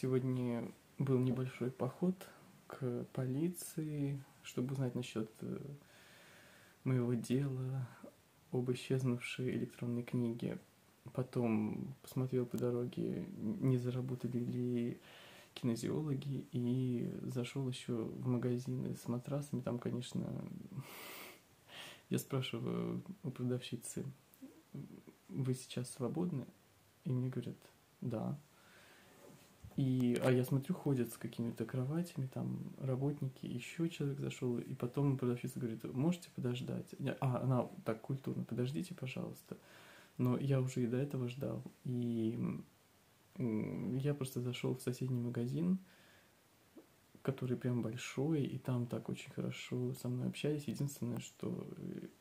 Сегодня был небольшой поход к полиции, чтобы узнать насчет э, моего дела об исчезнувшей электронной книге. Потом посмотрел по дороге, не заработали ли кинезиологи, и зашел еще в магазины с матрасами. Там, конечно, я спрашиваю у продавщицы, вы сейчас свободны? И мне говорят, да. И, а я смотрю, ходят с какими-то кроватями, там работники, еще человек зашел, и потом продавщица говорит, можете подождать? А, она так культурно, подождите, пожалуйста. Но я уже и до этого ждал. И я просто зашел в соседний магазин, который прям большой, и там так очень хорошо со мной общались. Единственное, что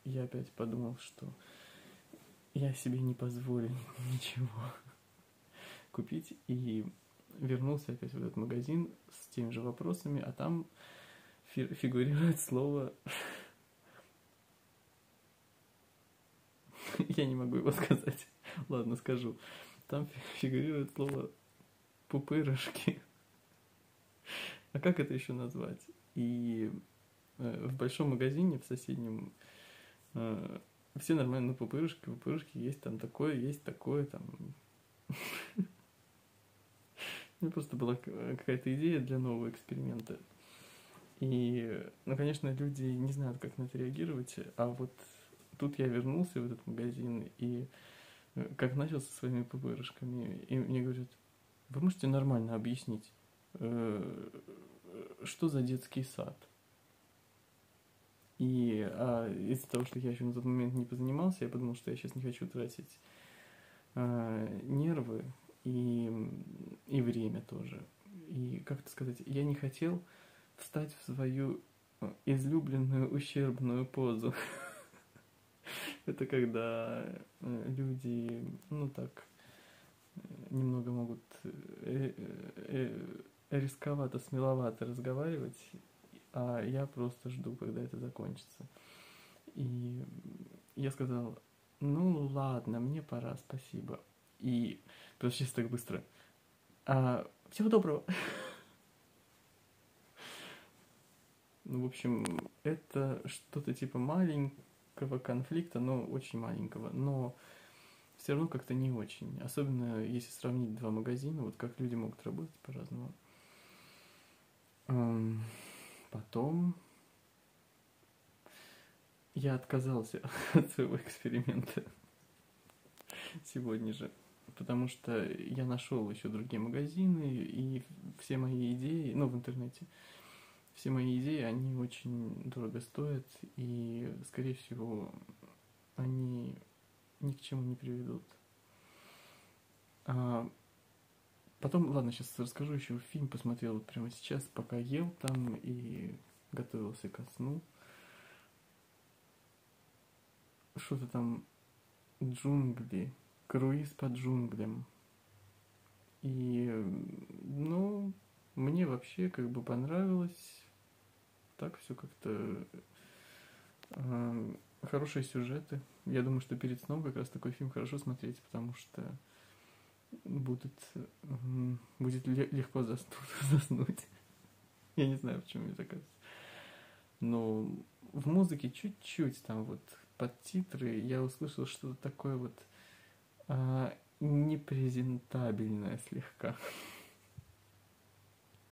я опять подумал, что я себе не позволю ничего купить, и вернулся опять в этот магазин с теми же вопросами, а там фигурирует слово... Я не могу его сказать. Ладно, скажу. Там фигурирует слово пупырышки. А как это еще назвать? И э, в большом магазине, в соседнем, э, все нормально, ну, пупырышки, пупырышки, есть там такое, есть такое, там... У просто была какая-то идея для нового эксперимента. И, ну, конечно, люди не знают, как на это реагировать, а вот тут я вернулся в этот магазин и э, как начал со своими пупырышками, и мне говорят, вы можете нормально объяснить, э, что за детский сад? И а, из-за того, что я еще на тот момент не позанимался, я подумал, что я сейчас не хочу тратить а, нервы и, и время тоже. И, как это сказать, я не хотел встать в свою э, излюбленную ущербную позу. Это когда э, люди, ну так, э, немного могут рисковато, смеловато разговаривать, а я просто жду, когда это закончится. И я сказал, ну ладно, мне пора, спасибо. И потому сейчас так быстро. А, всего доброго. Ну, в общем, это что-то типа маленького конфликта, но очень маленького. Но все равно как-то не очень. Особенно если сравнить два магазина, вот как люди могут работать по-разному. Потом я отказался от своего эксперимента сегодня же потому что я нашел еще другие магазины, и все мои идеи, ну, в интернете, все мои идеи, они очень дорого стоят, и, скорее всего, они ни к чему не приведут. А потом, ладно, сейчас расскажу еще фильм, посмотрел вот прямо сейчас, пока ел там и готовился ко сну. Что-то там джунгли, круиз по джунглям. И, ну, мне вообще как бы понравилось. Так все как-то э, хорошие сюжеты. Я думаю, что перед сном как раз такой фильм хорошо смотреть, потому что будет, будет легко заснуть. Я не знаю, почему мне так кажется. Но в музыке чуть-чуть там вот под титры я услышал что-то такое вот непрезентабельная слегка.